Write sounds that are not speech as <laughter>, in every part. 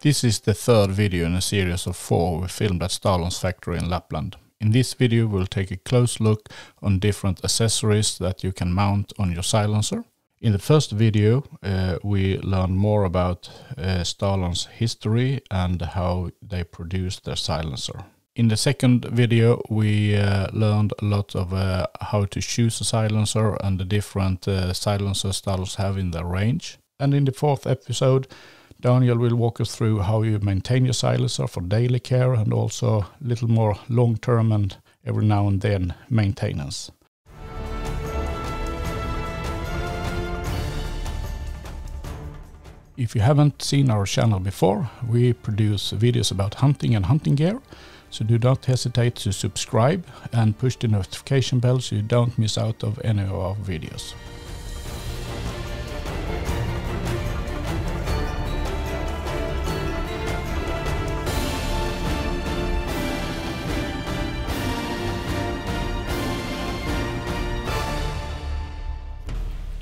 This is the third video in a series of four we filmed at Stalon's factory in Lapland. In this video we'll take a close look on different accessories that you can mount on your silencer. In the first video uh, we learned more about uh, Stalon's history and how they produced their silencer. In the second video we uh, learned a lot of uh, how to choose a silencer and the different uh, silencer styles have in their range. And in the fourth episode Daniel will walk us through how you maintain your silencer for daily care and also a little more long term and every now and then maintenance. If you haven't seen our channel before, we produce videos about hunting and hunting gear. So do not hesitate to subscribe and push the notification bell so you don't miss out of any of our videos.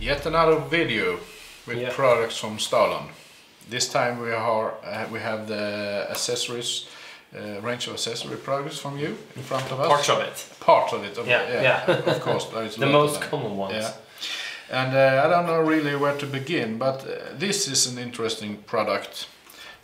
Yet another video with Yeah. products from Stalon. This time we are uh, we have the accessories uh, range of accessory products from you in front of us. Parts of it. Part of it. Of, Yeah, yeah. <laughs> of course. there is <laughs> The lot of most them. common ones. Yeah. And uh, I don't know really where to begin, but uh, this is an interesting product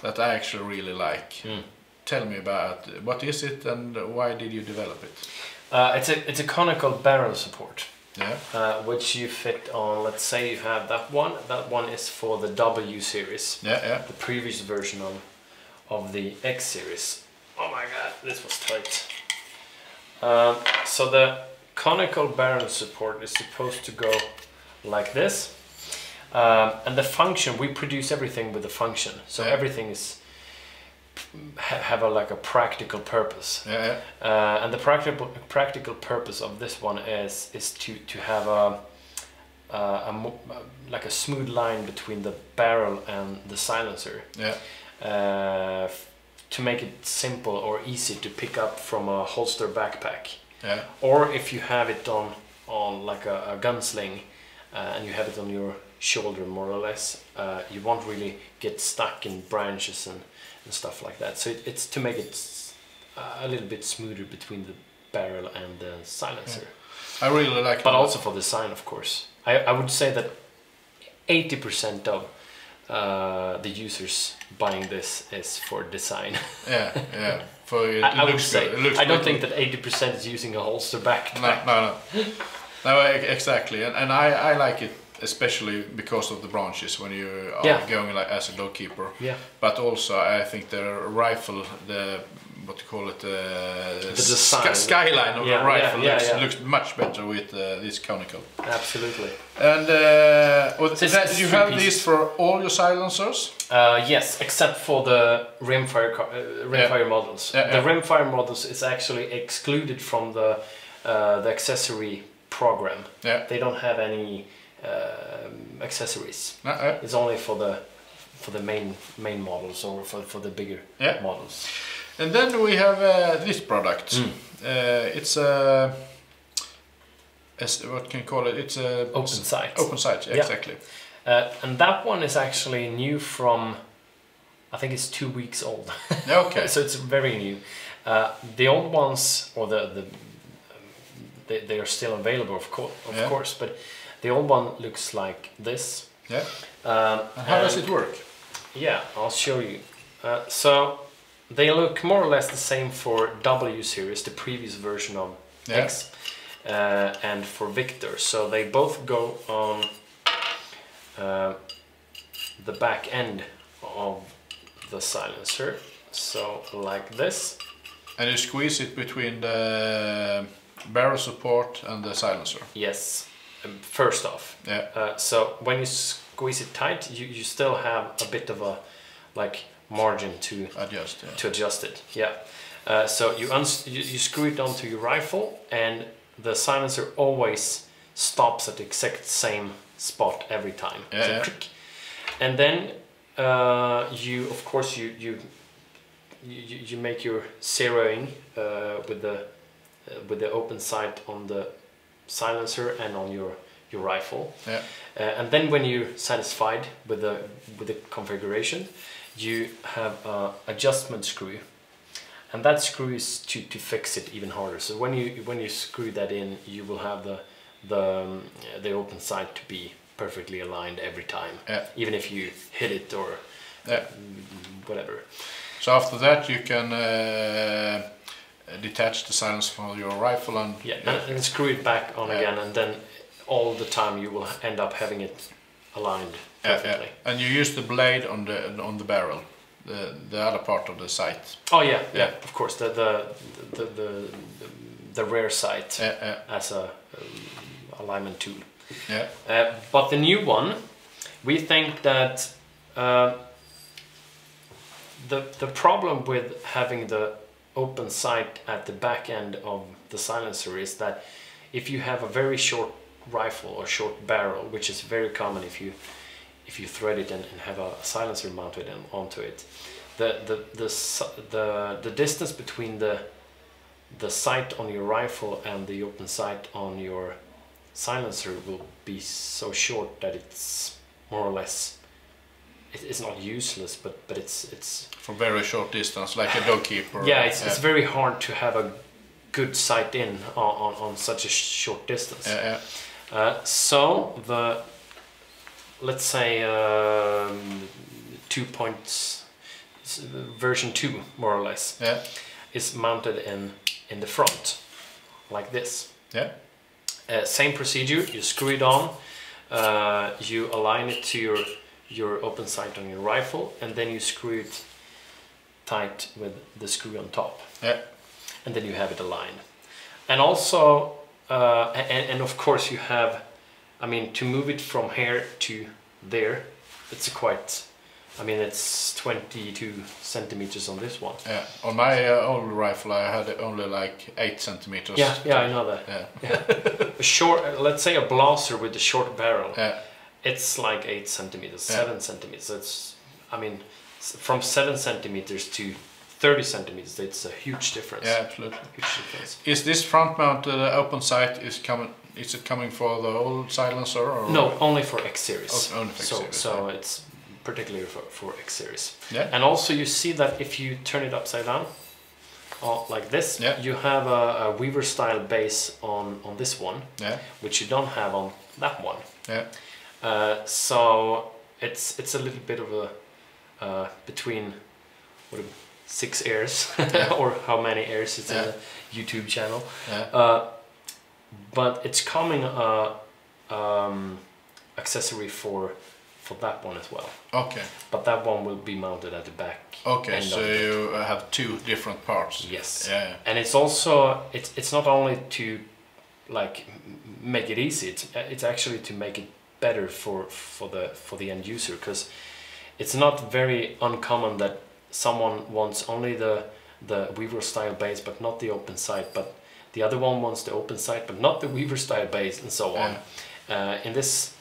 that I actually really like. Mm. Tell me about it. what is it and why did you develop it? Uh, it's a it's a conical barrel support, Yeah. uh, which you fit on. Let's say you have that one. That one is for the W series, Yeah, yeah. the previous version of of the X series. Oh my god, this was tight. Um, so the conical barrel support is supposed to go like this, um, and the function we produce everything with a function. So Yeah. everything is have a like a practical purpose. Yeah, yeah. Uh, and the practical practical purpose of this one is is to to have a, uh, a uh, like a smooth line between the barrel and the silencer Yeah. uh, to make it simple or easy to pick up from a holster backpack Yeah. or if you have it on on like a, a gunsling uh, and you have it on your shoulder more or less uh, you won't really get stuck in branches and, and stuff like that so it, it's to make it uh, a little bit smoother between the barrel and the silencer I really like it. but also for design of course I, I would say that 80% of uh, the users buying this is for design <laughs> Yeah, yeah. For <laughs> it, I, it I would looks say good. It looks I don't good. think that 80% is using a holster back No, no, no. <laughs> no, exactly. And, and I, I like it especially because of the branches when you are Yeah. going like as a dog keeper. yeah But also, I think the rifle, the what you call it, uh, the design. skyline of Yeah, the rifle yeah, looks, looks much better with uh, this conical. absolutely And uh, that- you have pieces. these for all your silencers. Uh, yes, except for the rimfire uh, rimfire models. The rimfire models is actually excluded from the uh, the accessory program. Yeah. They don't have any um, accessories. No, uh, It's only for the for the main main models or for, for the bigger Yeah. models. And then we have uh, this product. Mm. Uh, it's a, as what can you call it? It's a Open sight. Open sight, yeah, Yeah. exactly. Uh, and that one is actually new from, I think it's two weeks old. Okay. <laughs> so it's very new. Uh, the old ones, or the the, they, they are still available, of course, of Yeah. course. But the old one looks like this. yeah. Um, And how does it work? Yeah, I'll show you. Uh, so they look more or less the same for W series, the previous version of Yeah. X, uh, and for Victor. So they both go on uh, the back end of the silencer. So like this. And you squeeze it between the barrel support and the silencer. Yes. Um, first off, Yeah. uh, so when you squeeze it tight, you, you still have a bit of a like margin to Adjust. Yeah. to adjust it. Yeah. Uh, so you, uns- you you screw it onto your rifle, and the silencer always stops at the exact same spot every time. Yeah, so yeah. click. And then uh, you, of course, you you you, you make your zeroing uh, with the uh, with the open sight on the silencer and on your your rifle. Yeah. Uh, and then when you're satisfied with the with the configuration, you have a adjustment screw, and that screw is to, to fix it even harder. So when you when you screw that in, you will have the the um, the open sight to be perfectly aligned every time, Yeah. even if you hit it or Yeah. whatever. So after that, you can uh, detach the silence from your rifle and Yeah, and, and screw it back on Yeah. again, and then all the time you will end up having it aligned perfectly. yeah. And you use the blade on the on the barrel, the the other part of the sight. Oh yeah, yeah, of course. The the the the, the, rear sight as a um, alignment tool. yeah, Uh, but the new one, we think that uh, the the problem with having the open sight at the back end of the silencer is that if you have a very short rifle or short barrel, which is very common if you if you thread it and, and have a silencer mounted in, onto it, the the the the the distance between the the sight on your rifle and the open sight on your silencer will be so short that it's more or less it's not useless but but it's it's for very short distance, like a dog keeper. yeah it's, it's very hard to have a good sight in on, on, on such a short distance. Yeah, yeah, uh, so the let's say um, two points version 2 more or less yeah, is mounted in in the front like this. Yeah, Uh, same procedure, you screw it on, uh, you align it to your, your open sight on your rifle, and then you screw it tight with the screw on top. yeah, And then you have it aligned. And also, uh, and, and of course you have, I mean, to move it from here to there, it's quite, I mean, it's 22 centimeters on this one. yeah. On my uh, old rifle, I had only like eight centimeters. Yeah, yeah, I know that. yeah, <laughs> A short, let's say a Blaser with a short barrel. yeah, It's like eight centimeters, Yeah. seven centimeters. It's, I mean, from seven centimeters to 30 centimeters, it's a huge difference. yeah, absolutely. Huge difference. Is this front mount uh, open sight is coming? Is it coming for the old silencer or No, only for X series. Oh, only for X so, series, so it's particularly for, for X series. Yeah, And also, you see that if you turn it upside down, or like this, Yeah. you have a, a Weaver style base on, on this one, yeah, which you don't have on that one. yeah, Uh, so it's it's a little bit of a uh, between what a- six airs Yeah. <laughs> or how many airs it's Yeah. in the YouTube channel. yeah, Uh, but it's coming a um, accessory for for that one as well. Okay, But that one will be mounted at the back. okay. So you uh, have two different parts. Yes. Yeah, And it's also it's it's not only to like make it easy. It's it's actually to make it better for for the for the end user because it's not very uncommon that someone wants only the the Weaver style base but not the open sight, but the other one wants the open sight but not the Weaver style base and so on. Uh, in this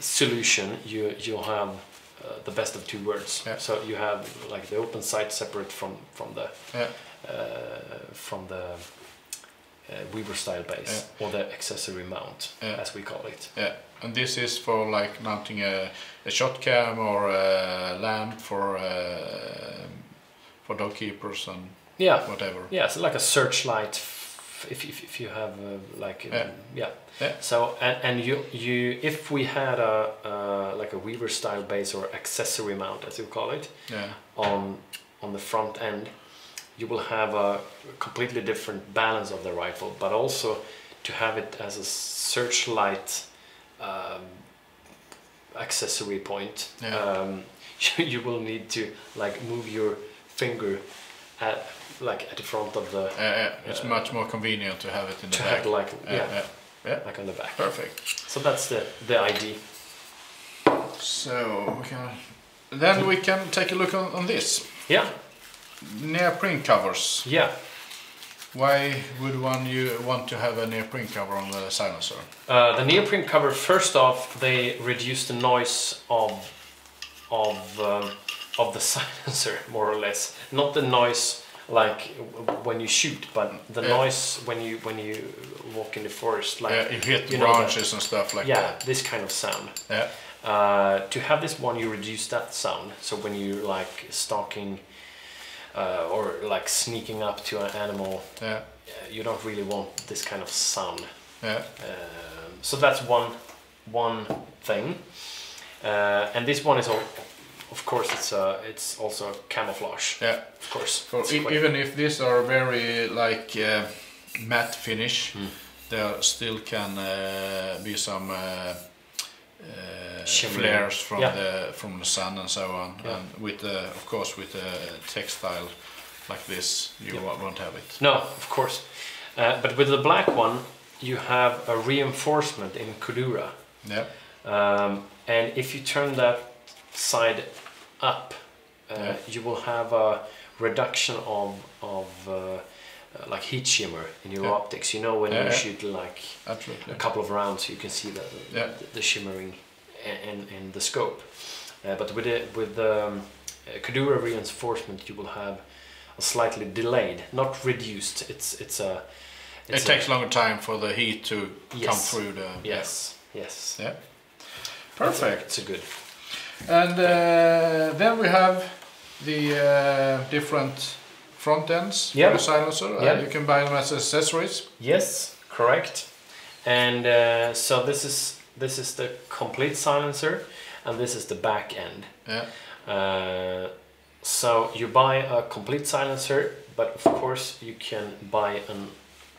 solution, you you'll have uh, the best of two worlds. Yeah. So you have like the open sight separate from from the yeah, uh, from the uh, Weaver style base or the accessory mount, Yeah. as we call it. And this is for like mounting a, a shot cam or a lamp for uh, for dog keepers and Yeah, whatever. yeah. So like a searchlight, if if, if you have uh, like Yeah. um, yeah. Yeah. So and and you you if we had a uh, like a Weaver style base or accessory mount, as you call it, Yeah, on on the front end, you will have a completely different balance of the rifle, but also to have it as a searchlight um, accessory point. Yeah. Um, <laughs> you, will need to like move your finger at like at the front of the yeah, yeah. It's Uh, much more convenient to have it in the to back. have like yeah, yeah, like on the back. Perfect. So that's the the idea. So we can, then we can take a look on, on this Yeah, neoprene covers. yeah. Why would one you want to have a neoprene cover on the silencer? Uh, the neoprene cover, first off, they reduce the noise of of um, of the <laughs> silencer, more or less. Not the noise like when you shoot, but the Yeah. noise when you when you walk in the forest, like yeah, you hit you know, branches and stuff like yeah, that. this kind of sound. Yeah, Uh, to have this one, you reduce that sound. So when you like stalking uh, or like sneaking up to an animal, Yeah. uh, you don't really want this kind of sound. Yeah. Um, so that's one one thing. Uh, and this one is, al- of course, it's a, it's also a camouflage. Yeah. Of course. For e- quite- even if these are very like uh, matte finish, Mm. there still can uh, be some uh, uh, flares from Yeah. the from the sun and so on. Yeah. And with the, of course, with the textile like this, you Yeah. won't- have it. No, of course. Uh, but with the black one, you have a reinforcement in Cordura. Yeah. Um, and if you turn that side up, uh, you will have a reduction of, of uh, like heat shimmer in your Yeah. optics. You know when Yeah, you yeah. shoot like Absolutely. a couple of rounds, you can see the, the, the shimmering in, in, the scope. Uh, but with the, with the um, uh, Cordura reinforcement, you will have a slightly delayed, not reduced. It's it's a. It It's a- takes longer time for the heat to come through the. Yes. Yes. Yeah. It's a- Perfect. It's a good. And uh, then we have the uh, different front ends for the silencer. Uh, Yeah. you can buy them as accessories. Yes, correct. And uh, so this is this is the complete silencer, and this is the back end. Yeah. Uh, so you buy a complete silencer, but of course you can buy an,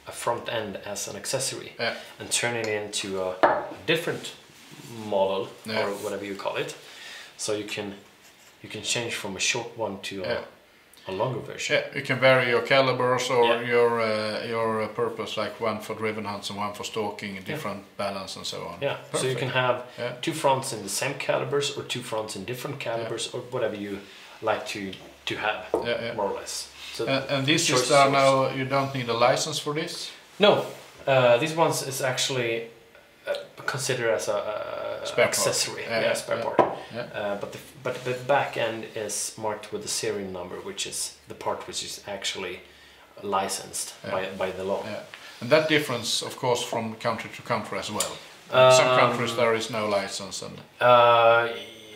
a front end as an accessory Yeah. and turn it into a, a different model Yeah. or whatever you call it. So you can you can change from a short one to a, Yeah. A longer version. Yeah, you can vary your calibers or Yeah. your uh, your uh, purpose, like one for driven hunts and one for stalking, different balance and so on. Yeah, so you can have Yeah. two fronts in the same calibers or two fronts in different calibers or whatever you like to to have, Yeah, yeah. more or less. So And, and this is there now. You don't need a license for this. no, uh, this one is actually uh, considered as a, a accessory, Yeah, yeah, yeah, spare yeah. part. Yeah. Uh, but the but the back end is marked with the serial number, which is the part which is actually licensed Yeah. by by the law. Yeah. And that difference, of course, from country to country as well. In some Um, countries there is no license, and Uh,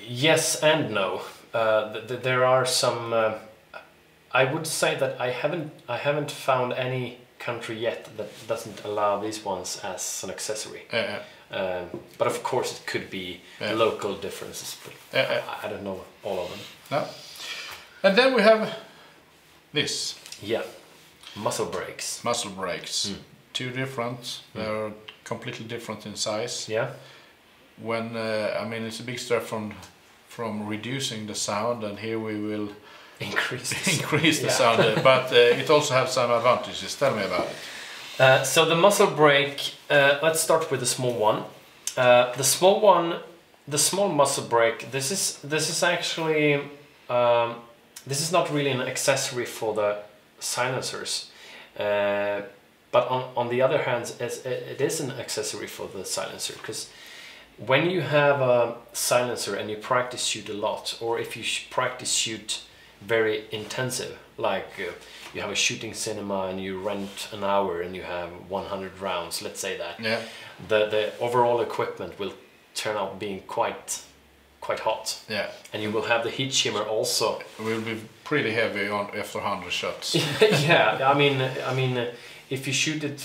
yes and no. Uh, th- th- there are some. Uh, I would say that I haven't. I haven't found any country yet that doesn't allow these ones as an accessory. yeah, yeah. Um, but of course, it could be Yeah. local differences. But Yeah, yeah. I, I don't know all of them. No. And then we have this Yeah, muzzle brakes. muzzle brakes. Mm. Two different. They're completely different in size. Yeah, when uh, I mean it's a big step from from reducing the sound, and here we will <laughs> increase. the <laughs> increase the sound, uh, but <laughs> uh, it also has some advantages. Tell me about it. Uh, so the muzzle brake, uh, let's start with the small one. Uh, the small one, the small muzzle brake. This is this is actually um, this is not really an accessory for the silencers, uh, but on on the other hand, it is an accessory for the silencer because when you have a silencer and you practice shoot a lot, or if you practice shoot very intensive, like uh, you have a shooting cinema and you rent an hour and you have 100 rounds, let's say that, Yeah, the the overall equipment will turn out being quite quite hot, yeah. and you will have the heat shimmer also. It will be pretty heavy on after hundred shots. <laughs> yeah, I mean, I mean, if you shoot it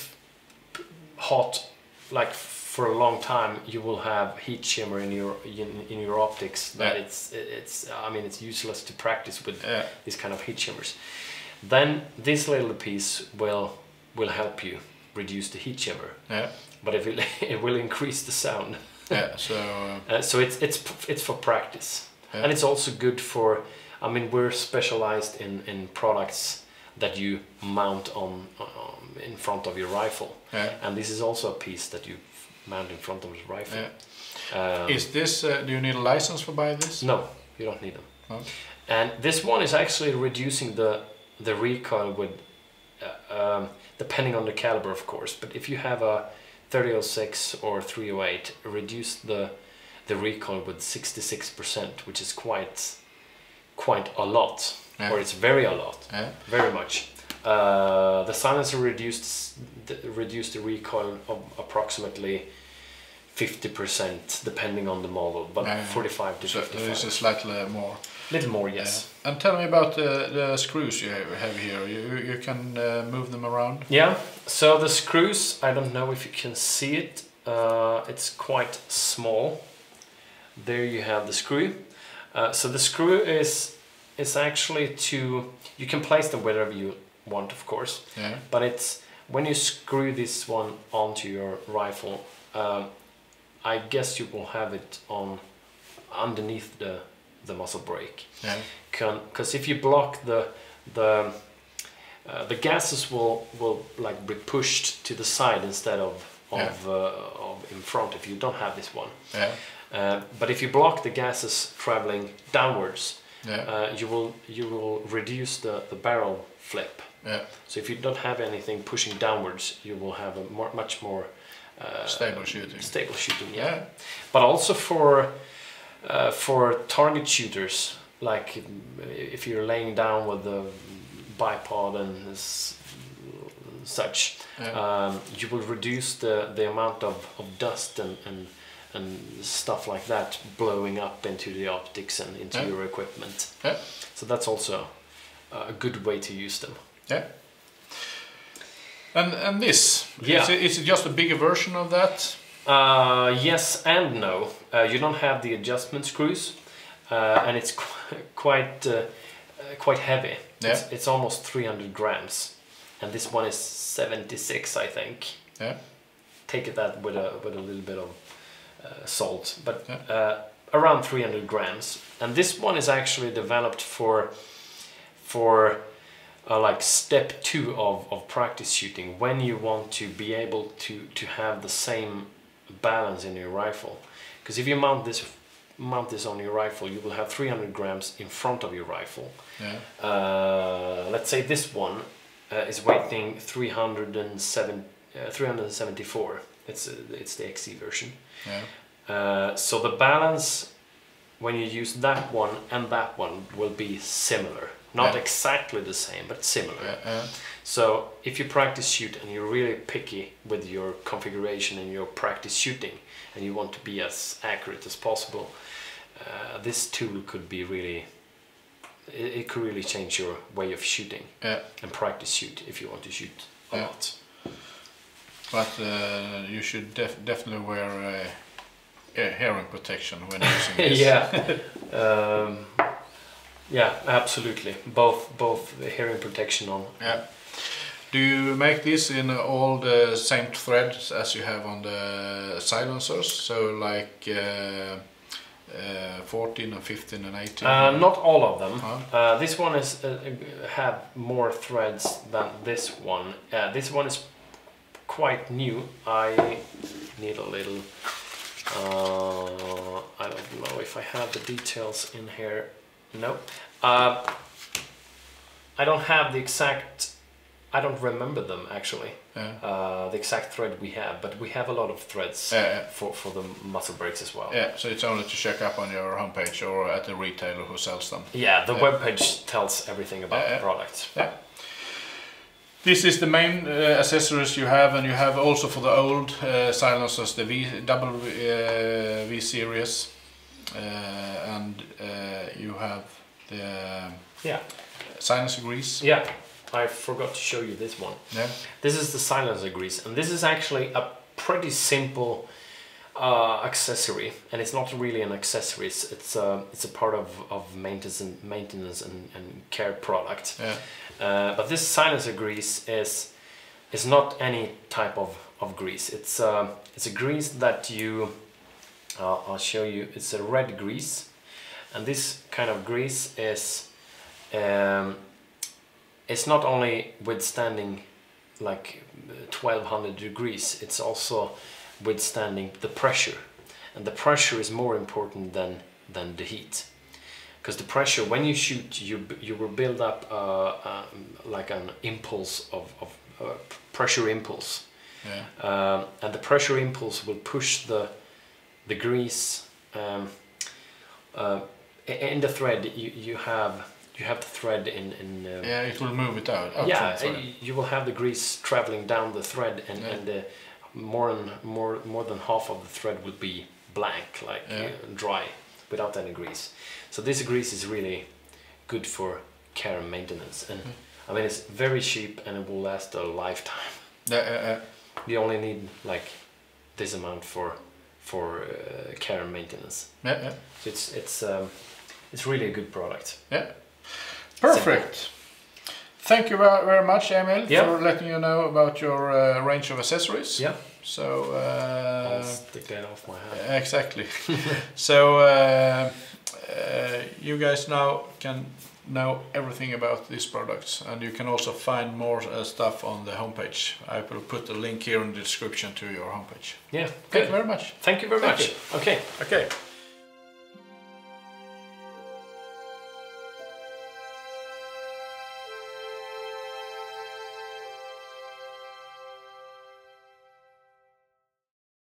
hot, like for a long time, you will have heat shimmer in your in, in your optics. That Yeah. it's it's. I mean, it's useless to practice with Yeah, these kind of heat shimmers. Then this little piece will will help you reduce the heat shimmer, yeah, but it will <laughs> it will increase the sound. <laughs> yeah. So uh, Uh, so it's it's it's for practice, Yeah. and it's also good for. I mean, we're specialized in in products that you mount on um, in front of your rifle, yeah. and this is also a piece that you mount in front of your rifle. Yeah. Um, Is this? Uh, do you need a license for buying this? no, you don't need them. No? And this one is actually reducing the the recoil would, uh, um, depending on the caliber, of course. But if you have a 3006 or 308, reduce the the recoil with 66%, which is quite quite a lot, Yeah. or it's very a lot, Yeah, very much. Uh, the silencer reduced the, reduced the recoil of approximately 50% depending on the model, but Yeah, yeah. 45 to So 55. there is a slightly more. Little more, yes. Yeah. And tell me about the, the screws you have, here. You you can uh, move them around. Yeah, so the screws, I don't know if you can see it, uh, it's quite small. There you have the screw. Uh, so the screw is is actually to, you can place them wherever you want, of course, Yeah. but it's when you screw this one onto your rifle, um, I guess you will have it on underneath the, the muzzle brake Yeah. because if you block the the uh, the gases will will like be pushed to the side instead of of, uh, of in front if you don't have this one. Yeah. Uh, but if you block the gases traveling downwards, Yeah. uh, you will you will reduce the, the barrel flip. yeah. So if you don't have anything pushing downwards, you will have a more, much more uh, Stable shooting. stable shooting. Yeah Yeah. but also for uh, for target shooters like if you're laying down with the bipod and such Yeah. um, you will reduce the, the amount of, of dust and, and and stuff like that blowing up into the optics and into Yeah. your equipment Yeah. so that's also a good way to use them Yeah. And and this. Yeah. Is it, is it just a bigger version of that? Uh, yes and no. Uh, you don't have the adjustment screws, uh, and it's qu- <laughs> quite uh, uh, quite heavy. It's, Yeah. it's almost 300 grams, and this one is 76, I think. Yeah. Take it that with a with a little bit of uh, salt, but Yeah. uh, around 300 grams. And this one is actually developed for for uh, like step two of, of practice shooting when you want to be able to to have the same balance in your rifle because if you mount this mount this on your rifle you will have 300 grams in front of your rifle Yeah. uh, let's say this one uh, is weighing 307 uh, 374 it's uh, it's the XC version Yeah. uh, so the balance when you use that one and that one will be similar. Not Yeah. exactly the same, but similar. Yeah. So if you practice shoot and you're really picky with your configuration and your practice shooting, and you want to be as accurate as possible, uh, this tool could be really. It, it could really change your way of shooting Yeah. and practice shoot if you want to shoot a Yeah. lot. But uh, you should def definitely wear uh, yeah, hearing protection when <laughs> using this. yeah, <laughs> um, yeah, absolutely. Both both the hearing protection on. Yeah. Do you make this in all the same threads as you have on the silencers? So like uh, uh, 14 and 15 and 18? Uh, not all of them. Huh? Uh, this one is uh, have more threads than this one. Uh, this one is quite new. I need a little. Uh, I don't know if I have the details in here. No. Uh, I don't have the exact. I don't remember them actually. Yeah. Uh, the exact thread we have, but we have a lot of threads Yeah, yeah. for for the muzzle brakes as well. Yeah, so it's only to check up on your homepage or at the retailer who sells them. Yeah, the Yeah. webpage tells everything about the product. Yeah. This is the main uh, accessories you have, and you have also for the old uh, silencers the V double uh, V series, uh, and uh, you have the uh, Yeah. silencer grease. Yeah, I forgot to show you this one. Yeah, This is the silencer grease, and this is actually a pretty simple uh, accessory, and it's not really an accessory. It's it's a it's a part of of maintenance and maintenance and, and care product. yeah, Uh, but this silencer grease is is not any type of, of grease. It's uh, it's a grease that you uh, I'll show you. It's a red grease, and this kind of grease is um, it's not only withstanding like 1200 degrees. It's also withstanding the pressure, and the pressure is more important than than the heat. Because the pressure when you shoot you you will build up uh, um, like an impulse of, of uh, pressure impulse. Yeah, um, and the pressure impulse will push the the grease um, uh, in the thread you, you have you have the thread in, in um, yeah. It will move it out. out yeah, from the uh, thread. you will have the grease traveling down the thread and, Yeah. and the more and more more than half of the thread will be blank, like Yeah. uh, dry, without any grease. So this grease is really good for care and maintenance, and I mean it's very cheap and it will last a lifetime. Yeah, yeah, yeah. You only need like this amount for for uh, care and maintenance. yeah, yeah. So it's it's um, it's really a good product. Yeah. Perfect. Thank you very, much, Emil, Yeah. for letting you know about your uh, range of accessories. Yeah. So, I'll uh, stick that off my hand. exactly. <laughs> so, uh, uh, you guys now can know everything about these products, and you can also find more uh, stuff on the homepage. I will put the link here in the description to your homepage. Yeah. Thank Good. you very much. Thank you very Thank much. Okay. Okay.